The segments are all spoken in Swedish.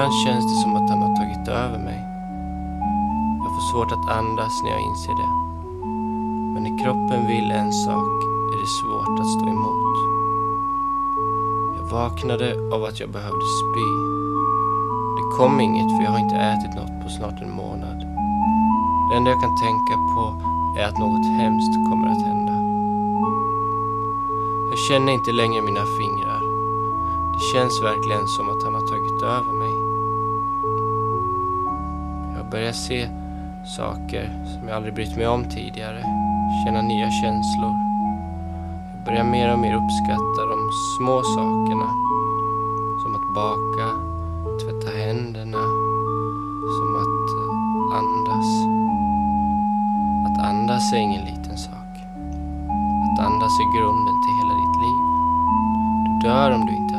Ibland känns det som att han har tagit över mig. Jag får svårt att andas när jag inser det. Men när kroppen vill en sak är det svårt att stå emot. Jag vaknade av att jag behövde spy. Det kom inget för jag har inte ätit något på snart en månad. Det enda jag kan tänka på är att något hemskt kommer att hända. Jag känner inte längre mina fingrar. Det känns verkligen som att han har tagit över mig. Jag börjar se saker som jag aldrig brytt mig om tidigare. Känna nya känslor. Jag börjar mer och mer uppskatta de små sakerna. Som att baka, tvätta händerna, som att eh, andas. Att andas är ingen liten sak. Att andas är grunden till hela ditt liv. Du dör om du inte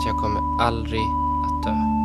att jag kommer aldrig att dö.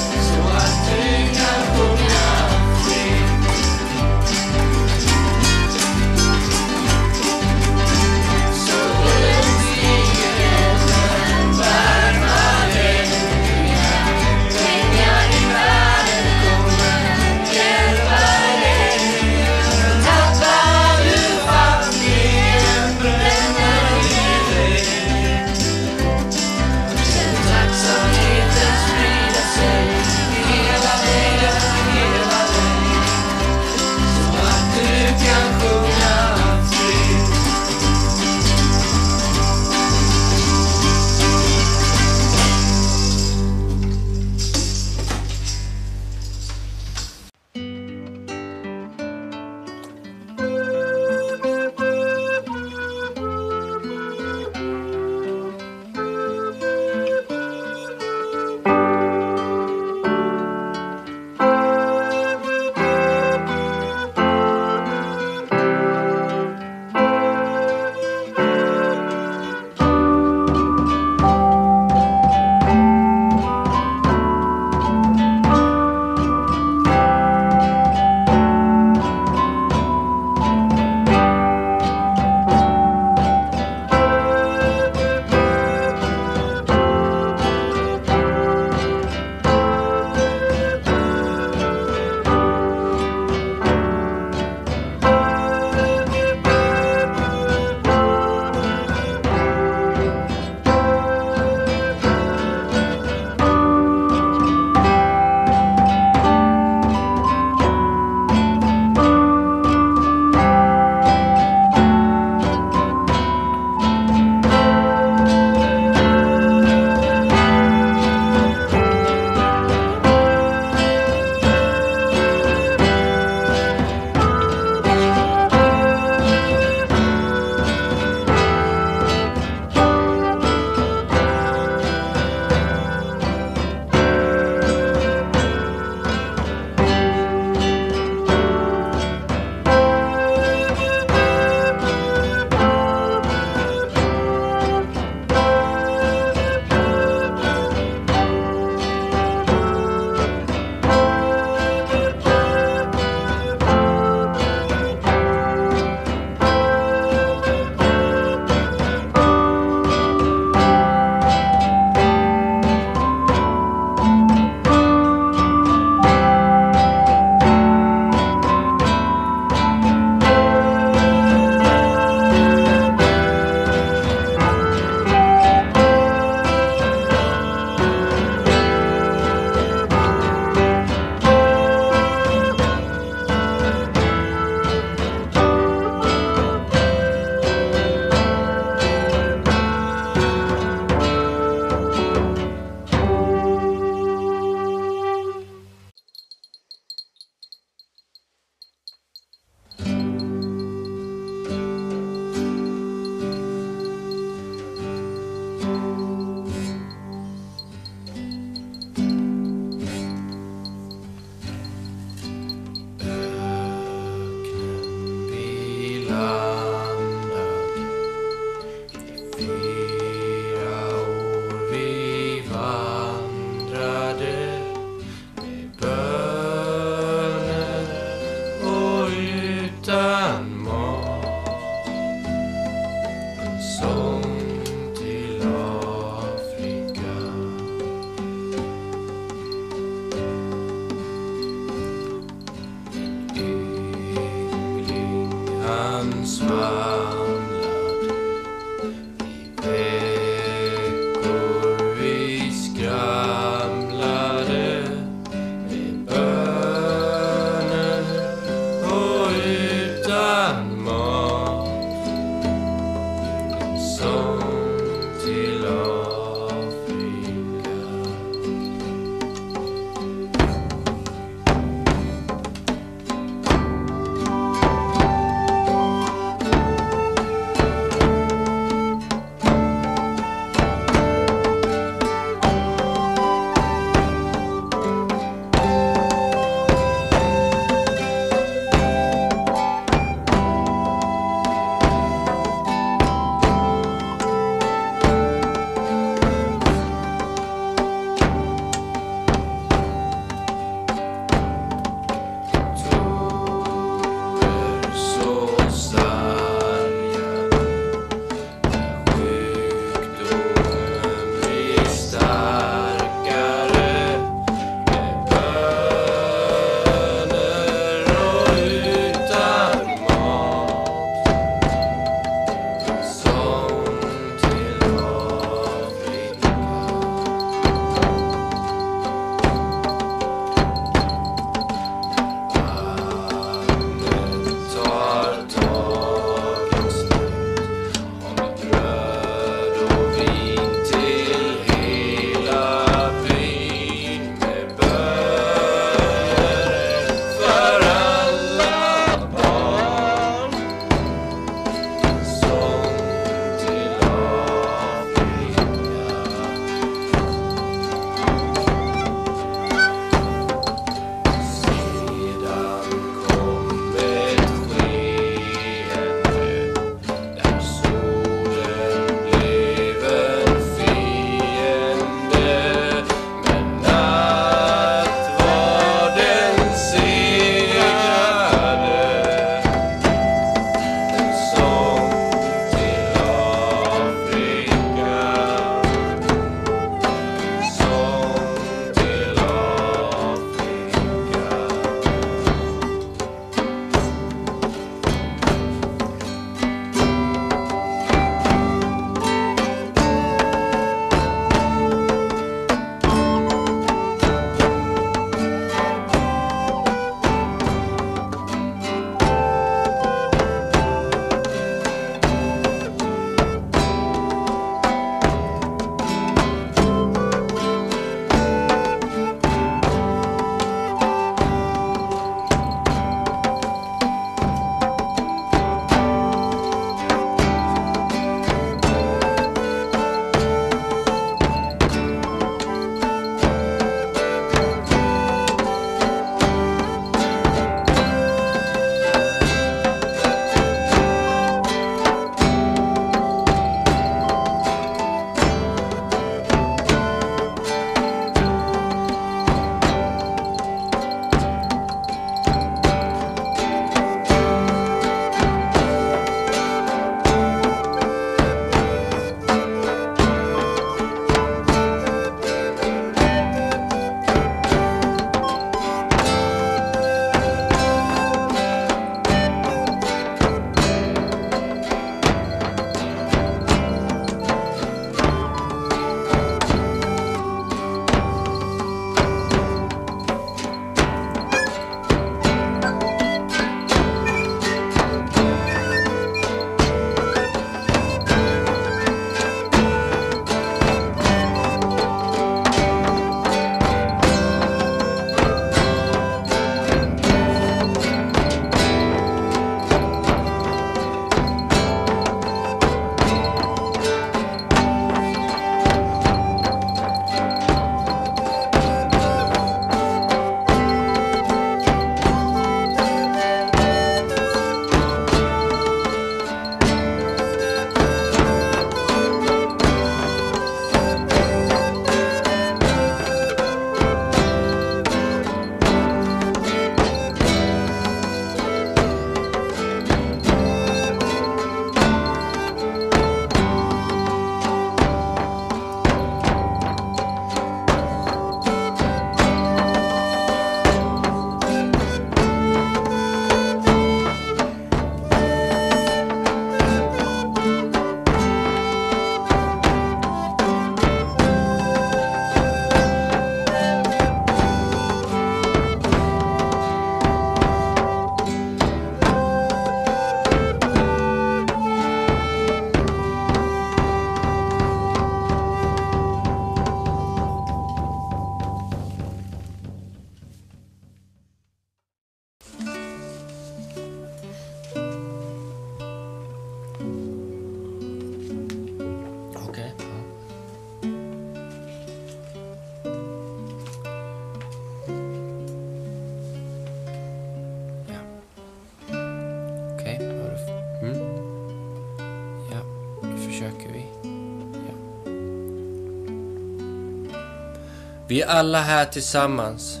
Vi är alla här tillsammans.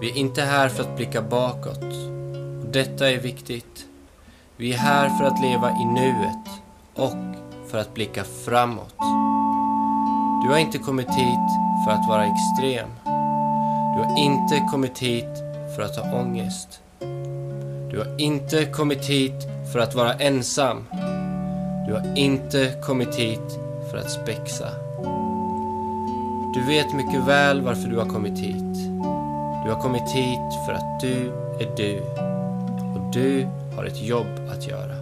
Vi är inte här för att blicka bakåt. Och detta är viktigt. Vi är här för att leva i nuet och för att blicka framåt. Du har inte kommit hit för att vara extrem. Du har inte kommit hit för att ha ångest. Du har inte kommit hit för att vara ensam. Du har inte kommit hit för att spexa. Du vet mycket väl varför du har kommit hit. Du har kommit hit för att du är du. Och du har ett jobb att göra.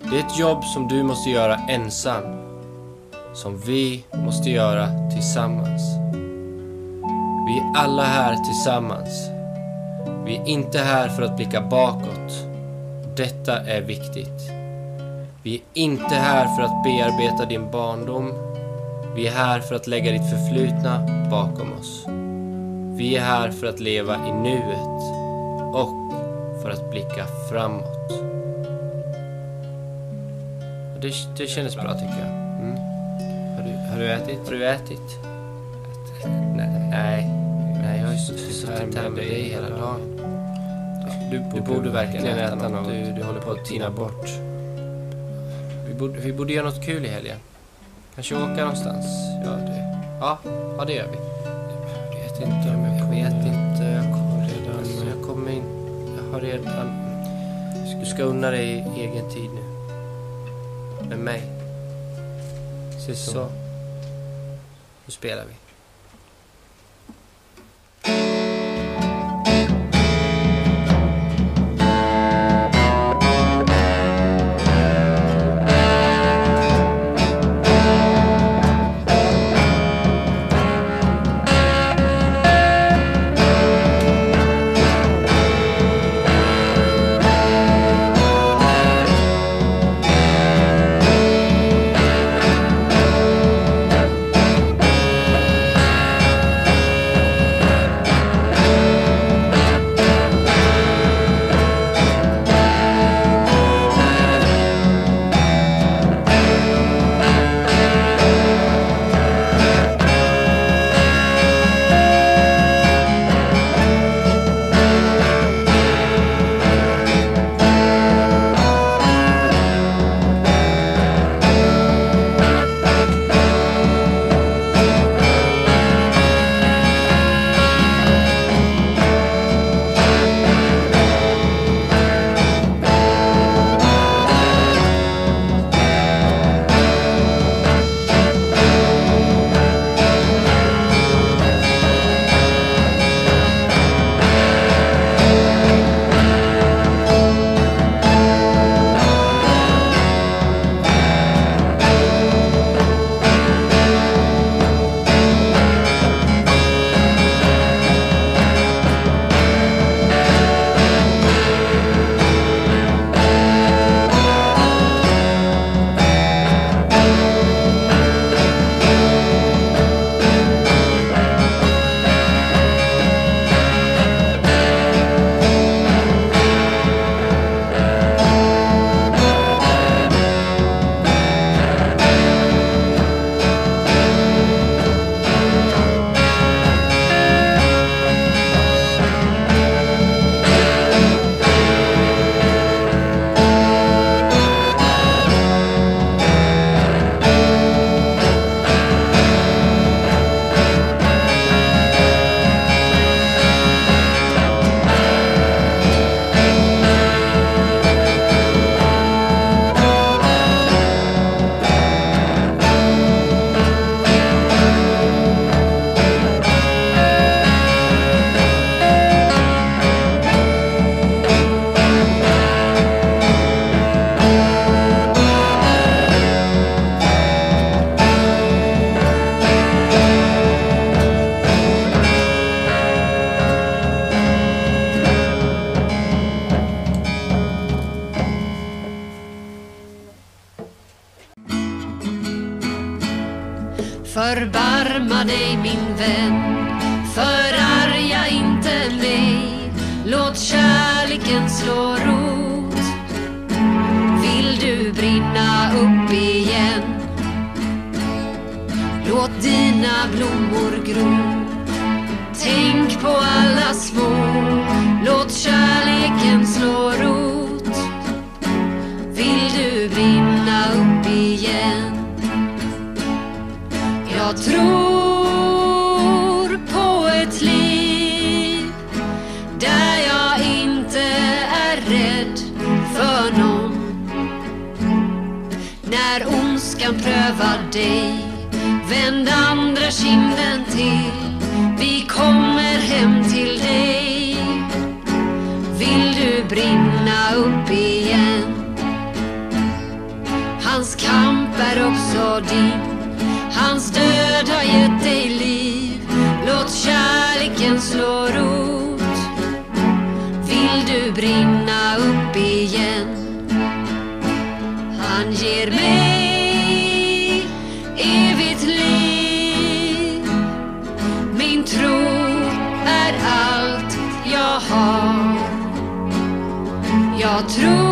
Det är ett jobb som du måste göra ensam. Som vi måste göra tillsammans. Vi är alla här tillsammans. Vi är inte här för att blicka bakåt. Detta är viktigt. Vi är inte här för att bearbeta din barndom. Vi är här för att lägga ditt förflutna bakom oss. Vi är här för att leva i nuet och för att blicka framåt. Det, det kändes bra tycker jag. Mm. Har, du, har du ätit? Har du ätit? Nej, nej, nej jag har ju suttit här med dig hela dagen. Du, du borde verkligen äta något. Du, du håller på att tina bort. Vi borde, vi borde göra något kul i helgen. Kanske åka någonstans. Ja, det, ja, ja, det gör vi. Jag vet inte om jag vet inte. Jag kommer redan. Jag kommer inte. Jag har redan. Du ska unna dig egen tid nu. Med mig. Så. så. Nu spelar vi. brinna upp igen. Låt dina blommor gro. Tänk på alla små. Låt kärleken slå rot. Vill du brinna upp igen? Jag tror dig. Vänd andra kinden till. Vi kommer hem till dig. Vill du brinna upp igen? Hans kamp är också din. Jag tror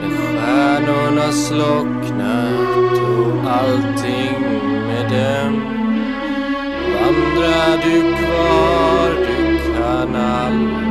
När stjärnorna slocknat och allting med dem. Vandrar du kvar, du kan aldrig